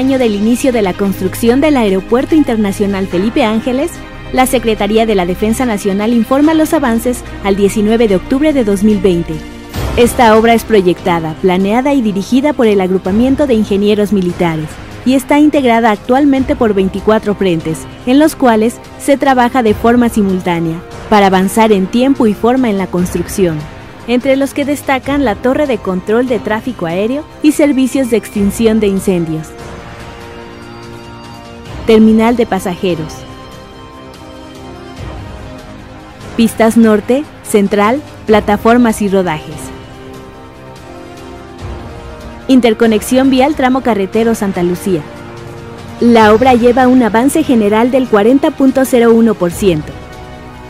año del inicio de la construcción del Aeropuerto Internacional Felipe Ángeles, la Secretaría de la Defensa Nacional informa los avances al 19 de octubre de 2020. Esta obra es proyectada, planeada y dirigida por el Agrupamiento de Ingenieros Militares y está integrada actualmente por 24 frentes, en los cuales se trabaja de forma simultánea, para avanzar en tiempo y forma en la construcción, entre los que destacan la torre de control de tráfico aéreo y servicios de extinción de incendios. Terminal de pasajeros. Pistas norte, central, plataformas y rodajes. Interconexión vial tramo carretero Santa Lucía. La obra lleva un avance general del 40.01%.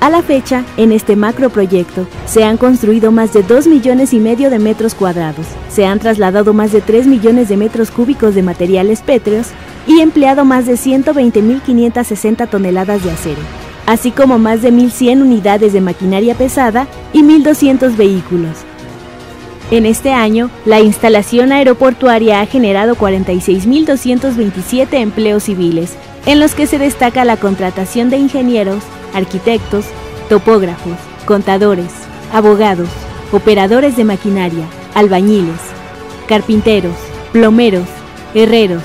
A la fecha, en este macroproyecto, se han construido más de 2 millones y medio de metros cuadrados, se han trasladado más de 3 millones de metros cúbicos de materiales pétreos y empleado más de 120.560 toneladas de acero, así como más de 1.100 unidades de maquinaria pesada y 1.200 vehículos. En este año, la instalación aeroportuaria ha generado 46.227 empleos civiles, en los que se destaca la contratación de ingenieros, arquitectos, topógrafos, contadores, abogados, operadores de maquinaria, albañiles, carpinteros, plomeros, herreros,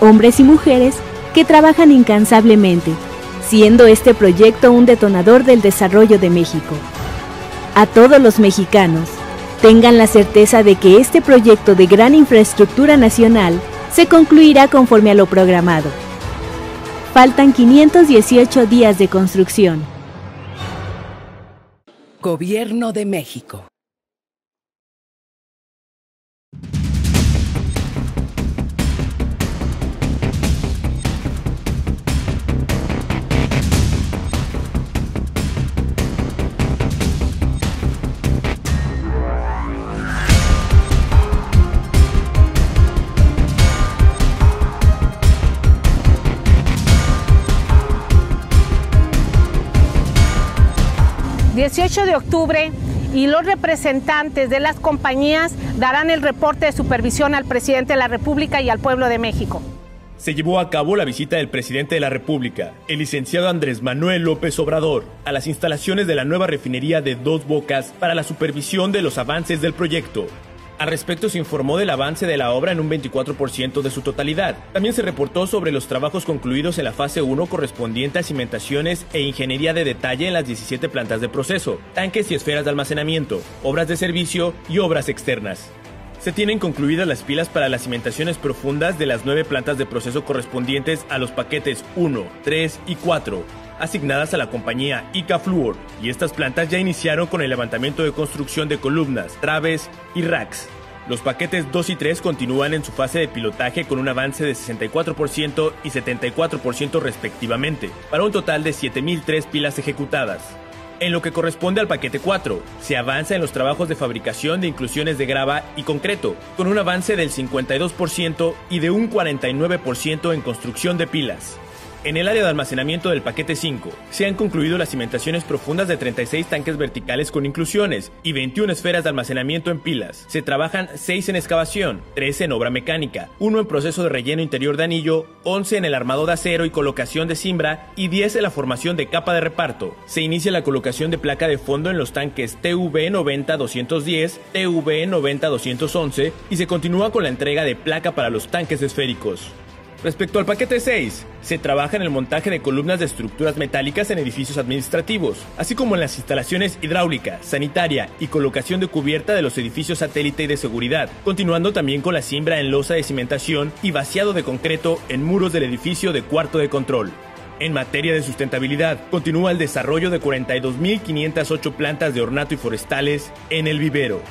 hombres y mujeres que trabajan incansablemente, siendo este proyecto un detonador del desarrollo de México. A todos los mexicanos, tengan la certeza de que este proyecto de gran infraestructura nacional se concluirá conforme a lo programado. Faltan 518 días de construcción. Gobierno de México. 18 de octubre y los representantes de las compañías darán el reporte de supervisión al presidente de la República y al pueblo de México. Se llevó a cabo la visita del presidente de la República, el licenciado Andrés Manuel López Obrador, a las instalaciones de la nueva refinería de Dos Bocas para la supervisión de los avances del proyecto. Al respecto se informó del avance de la obra en un 24% de su totalidad. También se reportó sobre los trabajos concluidos en la fase 1 correspondiente a cimentaciones e ingeniería de detalle en las 17 plantas de proceso, tanques y esferas de almacenamiento, obras de servicio y obras externas. Se tienen concluidas las pilas para las cimentaciones profundas de las nueve plantas de proceso correspondientes a los paquetes 1, 3 y 4, asignadas a la compañía Ica Fluor, y estas plantas ya iniciaron con el levantamiento de construcción de columnas, traves y racks. Los paquetes 2 y 3 continúan en su fase de pilotaje con un avance de 64% y 74% respectivamente, para un total de 7.003 pilas ejecutadas. En lo que corresponde al paquete 4, se avanza en los trabajos de fabricación de inclusiones de grava y concreto, con un avance del 52% y de un 49% en construcción de pilas. En el área de almacenamiento del paquete 5, se han concluido las cimentaciones profundas de 36 tanques verticales con inclusiones y 21 esferas de almacenamiento en pilas. Se trabajan 6 en excavación, 13 en obra mecánica, 1 en proceso de relleno interior de anillo, 11 en el armado de acero y colocación de cimbra y 10 en la formación de capa de reparto. Se inicia la colocación de placa de fondo en los tanques TV90-210, TV90-211 y se continúa con la entrega de placa para los tanques esféricos. Respecto al paquete 6, se trabaja en el montaje de columnas de estructuras metálicas en edificios administrativos, así como en las instalaciones hidráulica, sanitaria y colocación de cubierta de los edificios satélite y de seguridad, continuando también con la siembra en losa de cimentación y vaciado de concreto en muros del edificio de cuarto de control. En materia de sustentabilidad, continúa el desarrollo de 42.508 plantas de ornato y forestales en el vivero.